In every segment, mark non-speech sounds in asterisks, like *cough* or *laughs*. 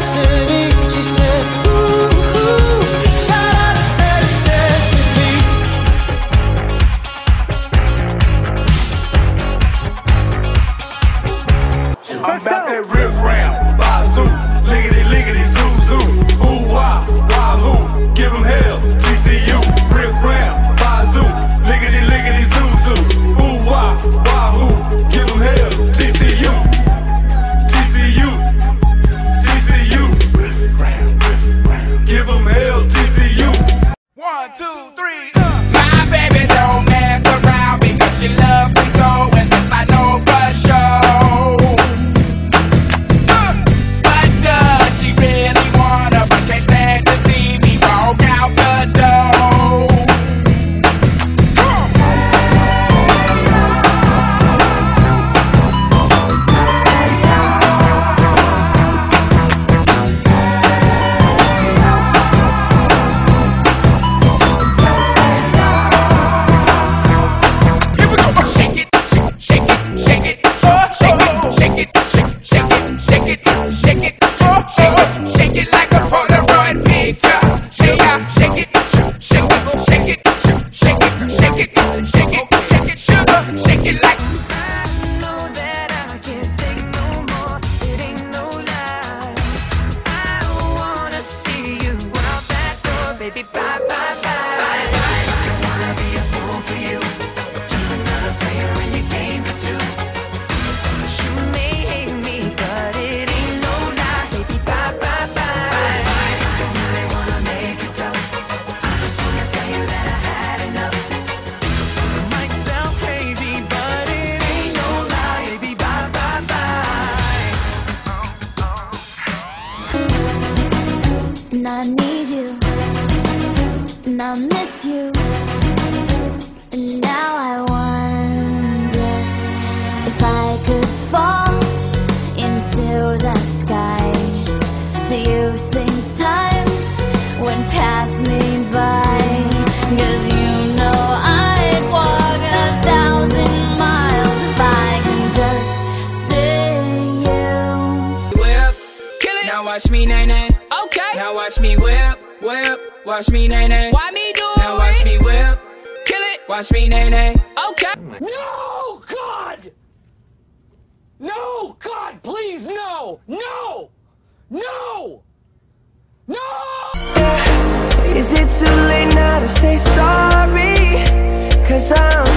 city. One, two, three. Uh. My baby don't mess around because she loves. and I'll miss you. And now I Watch me, nay, nay. Why me do now it? Now watch me whip. Kill it. Watch me, nay, nay. Okay. No, God! No, God, please, no! No! No! No! Is it too late now to say sorry? Cause I'm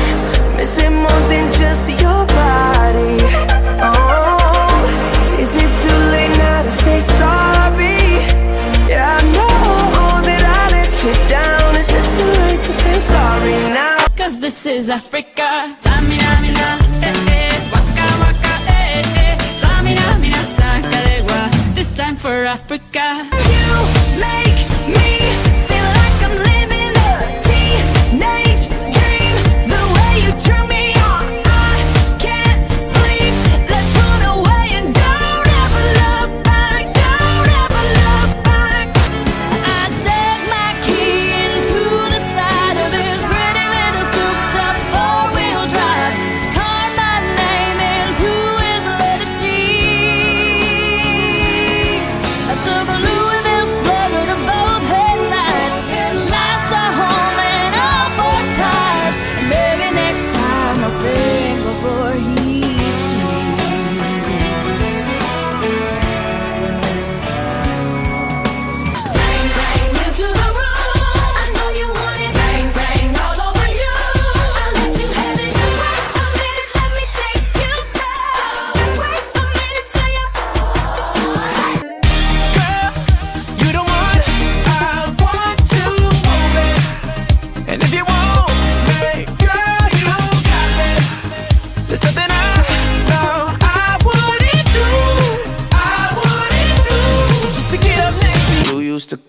is Africa. Tsamina, mina, eh, eh, waka, waka, eh, eh. Tsamina, mina. This time for Africa.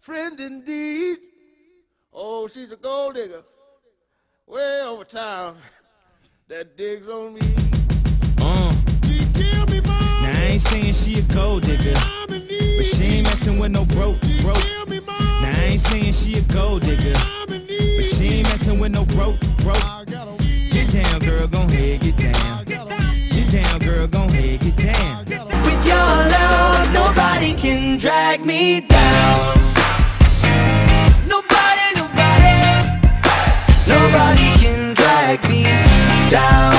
friend indeed. Oh, she's a gold digger. Way over town. *laughs* That digs on me. Uh. Now I ain't saying she a gold digger, but she ain't messing with no broke, broke. Now I ain't saying she a gold digger, but she ain't messing with no broke, broke. Get down, girl, gon' ahead, get down. Get down, girl, nobody can drag me down. Nobody, nobody, nobody can drag me down.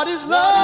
What is love?